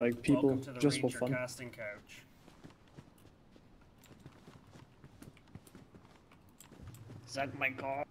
Like people Welcome to the just for fun. casting couch. Is that my car?